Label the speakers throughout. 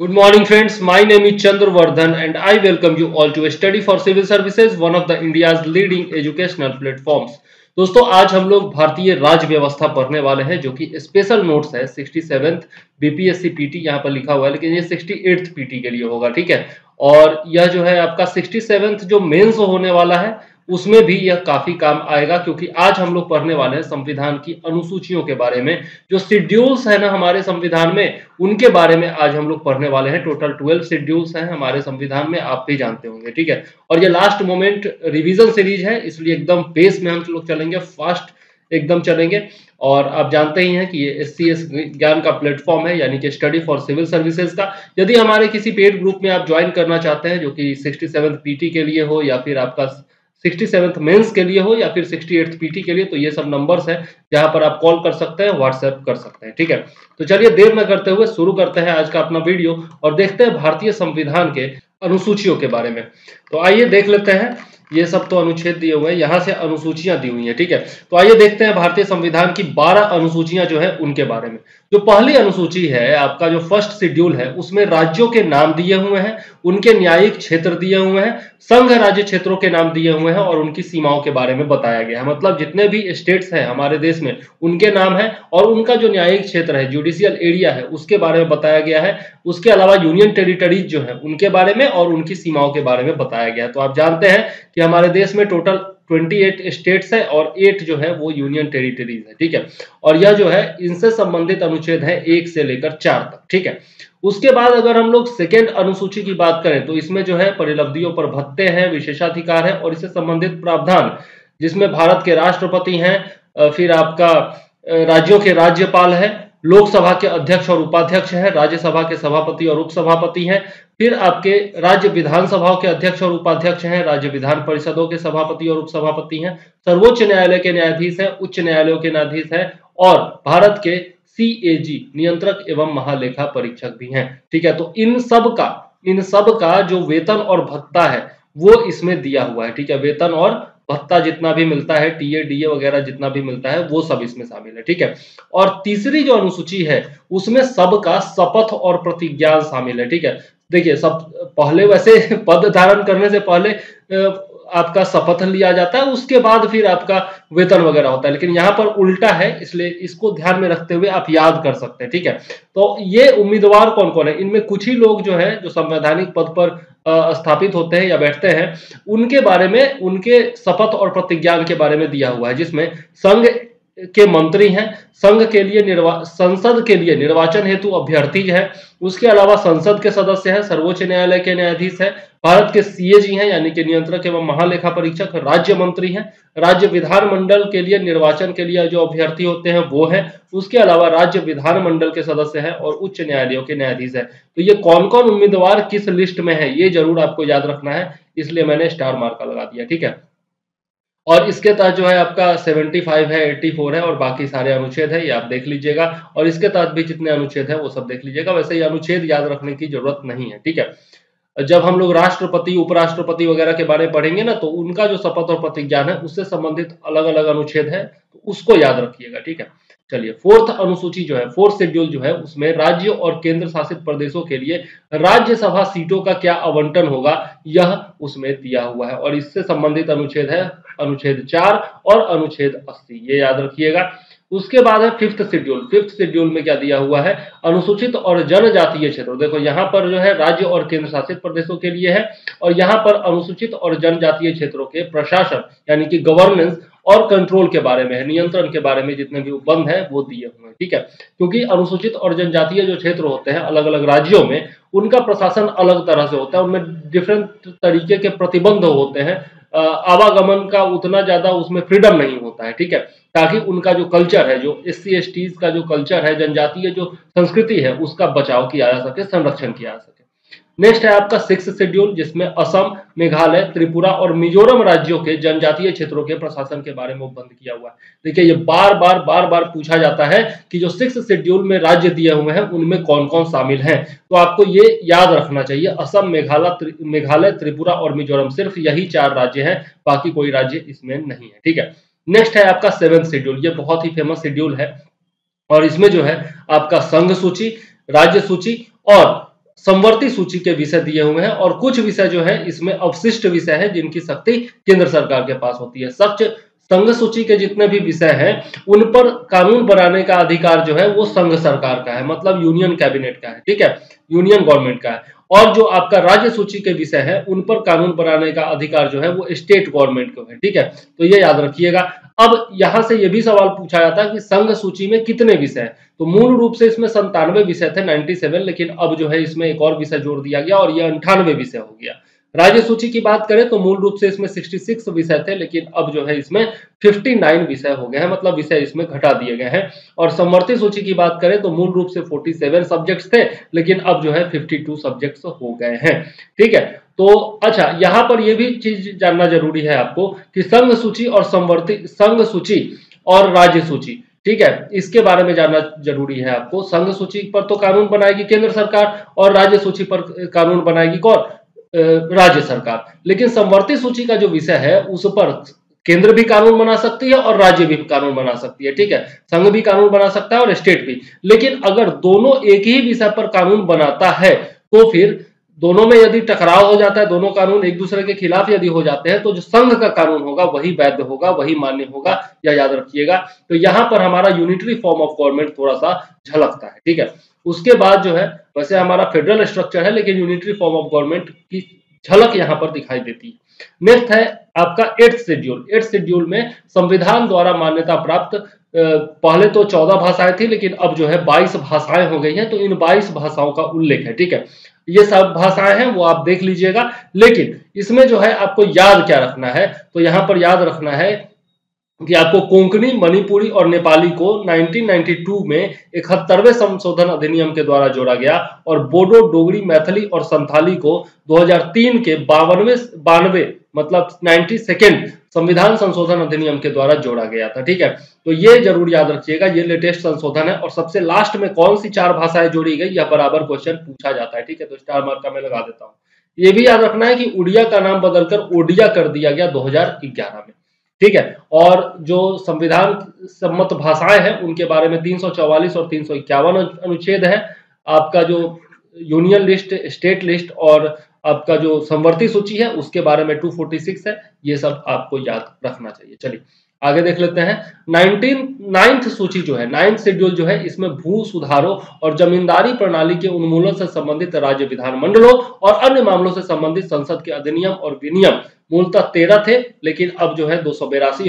Speaker 1: Good morning friends my name is Chandravardhan and I welcome you all to study for civil services one of the India's leading educational platform दोस्तों, आज हम लोग भारतीय राज्य व्यवस्था पढ़ने वाले हैं, जो कि स्पेशल नोट्स है 67th बीपीएससी पीटी यहाँ पर लिखा हुआ है, लेकिन ये 68th पीटी के लिए होगा, ठीक है? और यह जो है आपका 67th जो मेन्स होने वाला है उसमें भी यह काफ़ी काम आएगा, क्योंकि आज हम लोग पढ़ने वाले हैं संविधान की अनुसूचियों के बारे में। जो शेड्यूल्स है ना हमारे संविधान में, उनके बारे में आज हम लोग पढ़ने वाले हैं। टोटल ट्वेल्व शेड्यूल्स हैं हमारे संविधान में, आप भी जानते होंगे, ठीक है? और ये लास्ट मोमेंट रिविजन सीरीज़ है, इसलिए एकदम पेस में हम लोग चलेंगे फास्ट एकदम चलेंगे। और आप जानते ही हैं कि ये एस सी एस ज्ञान का प्लेटफॉर्म है, यानी कि स्टडी फॉर सिविल सर्विसेज़ का। यदि हमारे किसी पेड ग्रुप में आप ज्वाइन करना चाहते हैं, जो कि सिक्सटी सेवन पीटी के लिए हो, या फिर आपका सिक्सटी सेवन्थ मेन्स के लिए हो या फिर सिक्सटी एट्थ पीटी के लिए तो ये सब नंबर्स हैं, जहाँ पर आप कॉल कर सकते हैं व्हाट्सएप कर सकते हैं, ठीक है? तो चलिए देर न करते हुए शुरू करते हैं आज का अपना वीडियो और देखते हैं भारतीय संविधान के अनुसूचियों के बारे में। तो आइए देख लेते हैं, ये सब तो अनुच्छेद दिए हुए हैं, यहाँ से अनुसूचियाँ दी हुई हैं, ठीक है? तो आइए देखते हैं भारतीय संविधान की 12 अनुसूचियाँ जो है, उनके बारे में। जो पहली अनुसूची है, आपका जो फ़र्स्ट शेड्यूल है, उसमें राज्यों के नाम दिए हुए हैं, उनके न्यायिक क्षेत्र दिए हुए हैं, संघ राज्य क्षेत्रों के नाम दिए हुए हैं और उनकी सीमाओं के बारे में बताया गया है। मतलब जितने भी स्टेट्स हैं हमारे देश में, उनके नाम है और उनका जो न्यायिक क्षेत्र है जुडिशियल एरिया है, उसके बारे में बताया गया है। उसके अलावा यूनियन टेरिटरीज जो है, उनके बारे में और उनकी सीमाओं के बारे में बताया गया है। तो आप जानते हैं कि हमारे देश में टोटल 28 स्टेट्स है और 8 जो है वो यूनियन टेरिटरीज है, ठीक है? और यह जो है, इनसे संबंधित अनुच्छेद है एक से लेकर चार तक, ठीक है? उसके बाद अगर हम लोग सेकेंड अनुसूची की बात करें तो इसमें जो है परिलब्धियों पर भत्ते हैं, विशेषाधिकार है और इससे संबंधित प्रावधान, जिसमें भारत के राष्ट्रपति हैं फिर आपका राज्यों के राज्यपाल है लोकसभा के अध्यक्ष और उपाध्यक्ष हैं, राज्यसभा के सभापति और उपसभापति हैं, फिर आपके राज्य विधानसभाओं के अध्यक्ष और उपाध्यक्ष हैं, राज्य विधान परिषदों के सभापति और उपसभापति हैं, सर्वोच्च न्यायालय के न्यायाधीश हैं, उच्च न्यायालयों के न्यायाधीश हैं और भारत के सीएजी नियंत्रक एवं महालेखा परीक्षक भी हैं। ठीक है तो इन सब का, इन सब का जो वेतन और भत्ता है, वो इसमें दिया हुआ है। ठीक है, वेतन और भत्ता जितना भी मिलता है, टीए, डीए वगैरह जितना भी मिलता है, वो सब इसमें शामिल है, ठीक है? और तीसरी जो अनुसूची है, उसमें सबका शपथ और प्रतिज्ञान शामिल है, ठीक है? देखिए, सब पहले वैसे पद धारण करने से पहले आपका शपथ लिया जाता है, उसके बाद फिर आपका वेतन वगैरह होता है। लेकिन यहाँ पर उल्टा है, इसलिए इसको ध्यान में रखते हुए आप याद कर सकते हैं, ठीक है? तो ये उम्मीदवार कौन कौन है? इनमें कुछ ही लोग जो है, जो संवैधानिक पद पर स्थापित होते हैं या बैठते हैं, उनके बारे में, उनके शपथ और प्रतिज्ञान के बारे में दिया हुआ है, जिसमें संघ के मंत्री हैं, संघ के लिए निर्वा, संसद के लिए निर्वाचन हेतु अभ्यर्थी है, उसके अलावा संसद के सदस्य हैं, सर्वोच्च न्यायालय के न्यायाधीश है भारत के सीएजी हैं, यानी कि नियंत्रक एवं महालेखा परीक्षक, राज्य मंत्री हैं। राज्य विधान मंडल के लिए, निर्वाचन के लिए जो अभ्यर्थी होते हैं, वो है। उसके अलावा राज्य विधान मंडल के सदस्य हैं और उच्च न्यायालयों के न्यायाधीश है। तो ये कौन कौन उम्मीदवार किस लिस्ट में है, ये ज़रूर आपको याद रखना है। इसलिए मैंने स्टार मार्का लगा दिया, ठीक है? और इसके तहत जो है, आपका 75 है 84 है और बाकी सारे अनुच्छेद है, ये आप देख लीजिएगा। और इसके तहत भी जितने अनुच्छेद है, वो सब देख लीजिएगा। वैसे ये अनुच्छेद याद रखने की ज़रूरत नहीं है, ठीक है? जब हम लोग राष्ट्रपति, उपराष्ट्रपति वगैरह के बारे में पढ़ेंगे ना तो उनका जो शपथ और प्रतिज्ञान है, उससे संबंधित अलग अलग अनुच्छेद है तो उसको याद रखिएगा, ठीक है? चलिए, फोर्थ अनुसूची जो है, फोर्थ शेड्यूल जो है, उसमें राज्य और केंद्र शासित प्रदेशों के लिए राज्यसभा सीटों का क्या आवंटन होगा, यह उसमें दिया हुआ है, और इससे संबंधित अनुच्छेद है, अनुच्छेद चार और अनुच्छेद अस्सी, ये याद रखिएगा। उसके बाद है फिफ्थ शेड्यूल फिफ्थ शेड्यूल में क्या दिया हुआ है? अनुसूचित और जनजातीय क्षेत्र। देखो, यहाँ पर जो है राज्य और केंद्र शासित प्रदेशों के लिए है और यहाँ पर अनुसूचित और जनजातीय क्षेत्रों के प्रशासन, यानी कि गवर्नेंस और कंट्रोल के बारे में है, नियंत्रण के बारे में जितने भी उपबंध है, वो दिए हुए हैं, ठीक है? क्योंकि अनुसूचित और जनजातीय जो क्षेत्र होते हैं अलग अलग राज्यों में, उनका प्रशासन अलग तरह से होता है, उनमें डिफरेंट तरीके के प्रतिबंध होते हैं आवागमन का उतना ज़्यादा उसमें फ्रीडम नहीं होता है, ठीक है? ताकि उनका जो कल्चर है, जो एस सी का जो कल्चर है, जनजातीय जो संस्कृति है, उसका बचाव किया जा सके, संरक्षण किया जा सके। नेक्स्ट है आपका सिक्स शेड्यूल, जिसमें असम, मेघालय, त्रिपुरा और मिजोरम राज्यों के जनजातीय क्षेत्रों के प्रशासन के बारे में उपबंध किया हुआ है। देखिए, ये बार बार बार बार पूछा जाता है कि जो सिक्स शेड्यूल में राज्य दिए हुए हैं, उनमें कौन कौन शामिल हैं? तो आपको ये याद रखना चाहिए, असम, मेघालय मेघालय, त्रिपुरा और मिजोरम सिर्फ़ यही चार राज्य है, बाकी कोई राज्य इसमें नहीं है। ठीक है, नेक्स्ट है आपका सेवेंथ शेड्यूल, ये बहुत ही फ़ेमस शेड्यूल है। और इसमें जो है आपका संघ सूची, राज्य सूची और संवर्ती सूची के विषय दिए हुए हैं और कुछ विषय जो है इसमें अवशिष्ट विषय है जिनकी शक्ति केंद्र सरकार के पास होती है। सच संघ सूची के जितने भी विषय हैं, उन पर कानून बनाने का अधिकार जो है वो संघ सरकार का है मतलब यूनियन कैबिनेट का है, ठीक है? यूनियन गवर्नमेंट का है। और जो आपका राज्य सूची के विषय है, उन पर कानून बनाने का अधिकार जो है, वो स्टेट गवर्नमेंट को है, ठीक है? तो ये याद रखिएगा। अब यहाँ से ये भी सवाल पूछा जाता है कि संघ सूची में कितने विषय है? तो मूल रूप से इसमें संतानवे विषय थे 97 लेकिन अब जो है इसमें एक और विषय जोड़ दिया गया और यह अंठानवे विषय हो गया। राज्य सूची की बात करें तो मूल रूप से इसमें 66 विषय थे, लेकिन अब जो है इसमें 59 विषय हो गए हैं मतलब विषय इसमें घटा दिए गए हैं। और समवर्ती सूची की बात करें तो मूल रूप से 47 सब्जेक्ट्स थे, लेकिन अब जो है 52 सब्जेक्ट्स हो गए हैं। ठीक है? तो अच्छा यहाँ पर यह भी चीज़ जानना ज़रूरी है आपको कि संघ सूची और समवर्ती, संघ सूची और राज्य सूची, ठीक है? इसके बारे में जानना ज़रूरी है आपको। संघ सूची पर तो कानून बनाएगी केंद्र सरकार और राज्य सूची पर कानून बनाएगी कौन? राज्य सरकार। लेकिन समवर्ती सूची का जो विषय है, उस पर केंद्र भी कानून बना सकती है और राज्य भी कानून बना सकती है, ठीक है? संघ भी कानून बना सकता है और स्टेट भी। लेकिन अगर दोनों एक ही विषय पर कानून बनाता है तो फिर दोनों में यदि टकराव हो जाता है, दोनों कानून एक दूसरे के खिलाफ यदि हो जाते हैं तो जो संघ का कानून होगा, वही वैध होगा, वही मान्य होगा, या याद रखिएगा। तो यहाँ पर हमारा यूनिटरी फॉर्म ऑफ़ गवर्नमेंट थोड़ा सा झलकता है, ठीक है? उसके बाद जो है, वैसे हमारा फेडरल स्ट्रक्चर है, लेकिन यूनिटरी फॉर्म ऑफ़ गवर्नमेंट की झलक यहाँ पर दिखाई देती है। नेक्स्ट है आपका एट्थ शेड्यूल एट्थ शेड्यूल में संविधान द्वारा मान्यता प्राप्त पहले तो चौदह भाषाएँ थी, लेकिन अब जो है बाईस भाषाएँ हो गई हैं तो इन बाईस भाषाओं का उल्लेख है, ठीक है? ये सब भाषाएँ हैं, वो आप देख लीजिएगा। लेकिन इसमें जो है आपको याद क्या रखना है? तो यहाँ पर याद रखना है कि आपको कोंकणी, मणिपुरी और नेपाली को 1992 में इकहत्तरवे संशोधन अधिनियम के द्वारा जोड़ा गया और बोडो डोगरी मैथिली और संथाली को 2003 के बावनवे बानवे मतलब नाइन्टी सेकेंड संविधान संशोधन अधिनियम के द्वारा जोड़ा गया था, ठीक है? तो ये ज़रूर याद रखिएगा, ये लेटेस्ट संशोधन है और सबसे लास्ट में कौन सी चार भाषाएँ जोड़ी गई, यह बराबर क्वेश्चन पूछा जाता है, ठीक है? तो स्टार मार्क का मैं लगा देता हूँ। ये भी याद रखना है कि उड़िया का नाम बदलकर ओडिया कर दिया गया 2011 में। ठीक है? और जो संविधान सम्मत भाषाएँ हैं, उनके बारे में 344 और तीन अनुच्छेद है। आपका जो यूनियन लिस्ट स्टेट लिस्ट और आपका जो संवर्ती सूची है, उसके बारे में 246 है। ये सब आपको याद रखना चाहिए। चलिए, आगे देख लेते हैं। नाइनटीन, नाइन्थ सूची जो है, नाइन्थ शेड्यूल जो है, इसमें भू सुधारों और जमींदारी प्रणाली के उन्मूलन से संबंधित राज्य विधानमंडलों और अन्य मामलों से संबंधित संसद के अधिनियम और विनियम मूलतः तेरह थे, लेकिन अब जो है दो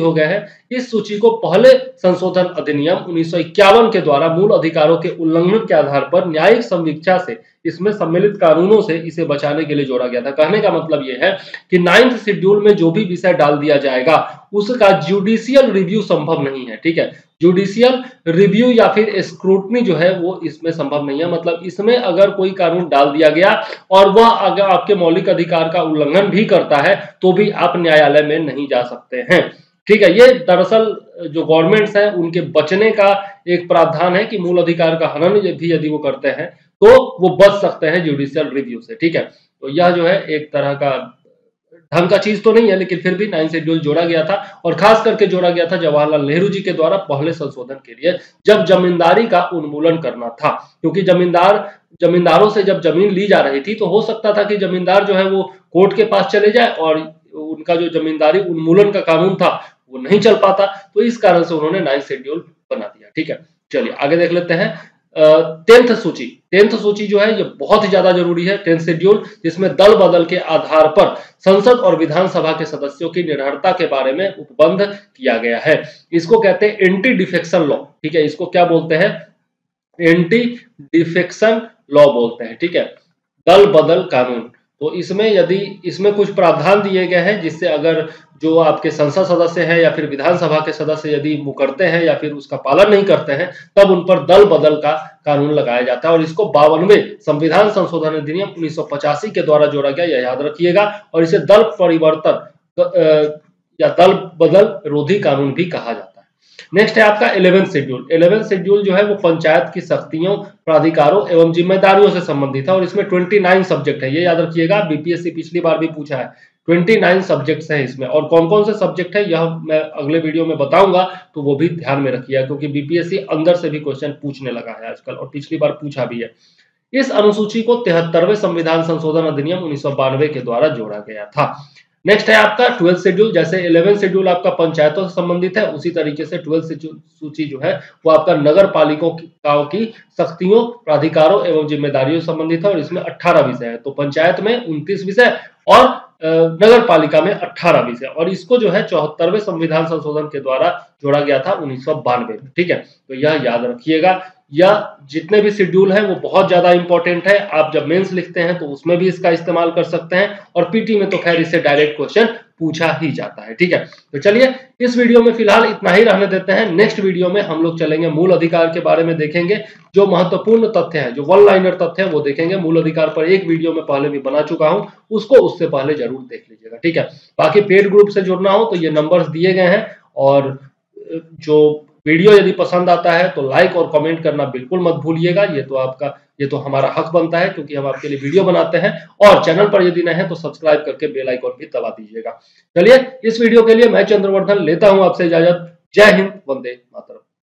Speaker 1: हो गए हैं। इस सूची को पहले संशोधन अधिनियम उन्नीस सौ इक्यावन के द्वारा मूल अधिकारों के उल्लंघन के आधार पर न्यायिक समीक्षा से, इसमें सम्मिलित कानूनों से इसे बचाने के लिए जोड़ा गया था। कहने का मतलब यह है कि नाइन्थ शेड्यूल में जो भी विषय डाल दिया जाएगा, उसका जुडिशियल रिव्यू संभव नहीं है, ठीक है? जुडिशियल रिव्यू या फिर स्क्रूटनी जो है वो इसमें संभव नहीं है। मतलब इसमें अगर कोई कानून डाल दिया गया और वह अगर आपके मौलिक अधिकार का उल्लंघन भी करता है तो भी आप न्यायालय में नहीं जा सकते हैं। ठीक है, ये दरअसल जो गवर्नमेंट्स हैं, उनके बचने का एक प्रावधान है कि मूल अधिकार का हनन भी यदि वो करते हैं तो वो बच सकते हैं जुडिशियल रिव्यू से। ठीक है तो यह जो है एक तरह का ढंग का चीज़ तो नहीं है, लेकिन फिर भी नाइन शेड्यूल जोड़ा गया था और खास करके जोड़ा गया था जवाहरलाल नेहरू जी के द्वारा पहले संशोधन के लिए, जब जमींदारी का उन्मूलन करना था। क्योंकि जमींदार, जमींदारों से जब ज़मीन ली जा रही थी तो हो सकता था कि जमींदार जो है वो कोर्ट के पास चले जाए और उनका जो जमींदारी उन्मूलन का कानून था, वो नहीं चल पाता। तो इस कारण से उन्होंने नाइन शेड्यूल बना दिया, ठीक है? चलिए, आगे देख लेते हैं। टेंथ सूची। टेंथ सूची जो है, ये बहुत ही ज़्यादा ज़रूरी है टेंथ शेड्यूल जिसमें दल बदल के आधार पर संसद और विधानसभा के सदस्यों की निर्भरता के बारे में उपबंध किया गया है। इसको कहते हैं एंटी डिफेक्शन लॉ ठीक है, इसको क्या बोलते हैं? एंटी डिफेक्शन लॉ बोलते हैं। ठीक है दल बदल कानून। तो इसमें यदि, इसमें कुछ प्रावधान दिए गए हैं, जिससे अगर जो आपके संसद सदस्य हैं या फिर विधानसभा के सदस्य यदि मुकरते हैं या फिर उसका पालन नहीं करते हैं, तब उन पर दल बदल का कानून लगाया जाता है। और इसको बावनवे संविधान संशोधन अधिनियम उन्नीस सौ पचासी के द्वारा जोड़ा गया, यह याद रखिएगा। और इसे दल परिवर्तन या दल बदल रोधी कानून भी कहा जाता है। नेक्स्ट है आपका इलेवेंथ शेड्यूल इलेवेंथ शेड्यूल जो है वो पंचायत की शक्तियों प्राधिकारों एवं जिम्मेदारियों से संबंधित है और इसमें 29 सब्जेक्ट है। ये याद रखिएगा बीपीएससी पिछली बार भी पूछा है। 29 सब्जेक्ट्स हैं इसमें और कौन कौन से सब्जेक्ट है यह मैं अगले वीडियो में बताऊँगा तो वो भी ध्यान में रखिएगा क्योंकि बीपीएससी अंदर से भी क्वेश्चन पूछने लगा है आजकल और पिछली बार पूछा भी है। इस अनुसूची को तिहत्तरवे संविधान संशोधन अधिनियम उन्नीस सौ बानवे के द्वारा जोड़ा गया था। नेक्स्ट है आपका ट्वेल्थ शेड्यूल जैसे इलेवन शेड्यूल आपका पंचायतों से संबंधित है, उसी तरीके से ट्वेल्थ सूची जो है, वो आपका नगर पालिकाओं की शक्तियों प्राधिकारों एवं जिम्मेदारियों संबंधित है और इसमें 18 विषय है। तो पंचायत में 29 विषय और नगर पालिका में 18 विषय। और इसको जो है चौहत्तरवे संविधान संशोधन के द्वारा जोड़ा गया था उन्नीस में। ठीक है? तो यह याद रखिएगा। या जितने भी शेड्यूल हैं, वो बहुत ज़्यादा इंपॉर्टेंट है। आप जब मेंस लिखते हैं तो उसमें भी इसका इस्तेमाल कर सकते हैं। और पीटी में तो खैर इससे डायरेक्ट क्वेश्चन पूछा ही जाता है, ठीक है? तो चलिए, इस वीडियो में फ़िलहाल इतना ही रहने देते हैं। नेक्स्ट वीडियो में हम लोग चलेंगे मूल अधिकार के बारे में देखेंगे। जो महत्वपूर्ण तथ्य है, जो वन लाइनर तथ्य है, वो देखेंगे। मूल अधिकार पर एक वीडियो में पहले भी बना चुका हूँ। उसको उससे पहले ज़रूर देख लीजिएगा, ठीक है? बाकी पेड ग्रुप से जुड़ना हो तो ये नंबर दिए गए हैं। और, जो वीडियो यदि पसंद आता है तो लाइक और कमेंट करना बिल्कुल मत भूलिएगा। ये तो आपका, ये तो हमारा हक बनता है क्योंकि हम आपके लिए वीडियो बनाते हैं और चैनल पर यदि नए है तो सब्सक्राइब करके बेल आइकॉन भी दबा दीजिएगा। चलिए, इस वीडियो के लिए मैं चंद्रवर्धन लेता हूँ आपसे इजाज़त। जय हिंद, वंदे मातरम।